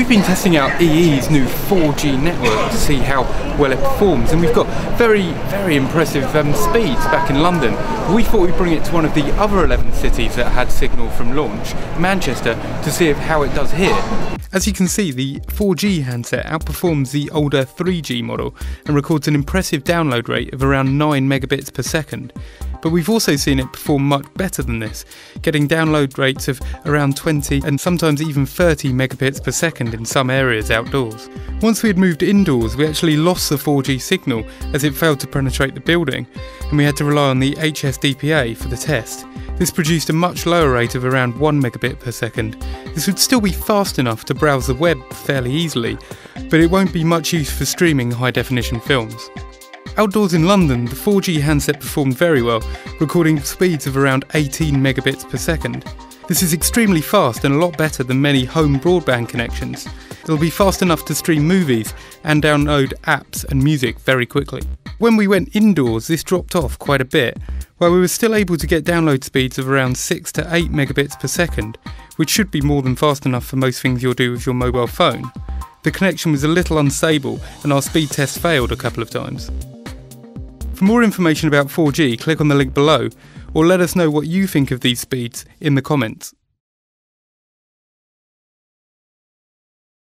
We've been testing out EE's new 4G network to see how well it performs, and we've got very, very impressive um, speeds back in London. We thought we'd bring it to one of the other 11 cities that had signal from launch, Manchester, to see if how it does here. As you can see, the 4G handset outperforms the older 3G model and records an impressive download rate of around 9 megabits per second. But we've also seen it perform much better than this, getting download rates of around 20 and sometimes even 30 megabits per second in some areas outdoors. Once we had moved indoors, we actually lost the 4G signal as it failed to penetrate the building, and we had to rely on the HSDPA for the test. This produced a much lower rate of around 1 megabit per second. This would still be fast enough to browse the web fairly easily, but it won't be much use for streaming high definition films. Outdoors in London, the 4G handset performed very well, recording speeds of around 18 megabits per second. This is extremely fast and a lot better than many home broadband connections. It'll be fast enough to stream movies and download apps and music very quickly. When we went indoors, this dropped off quite a bit, while we were still able to get download speeds of around 6 to 8 megabits per second, which should be more than fast enough for most things you'll do with your mobile phone. The connection was a little unstable and our speed test failed a couple of times. For more information about 4G, click on the link below, or let us know what you think of these speeds in the comments.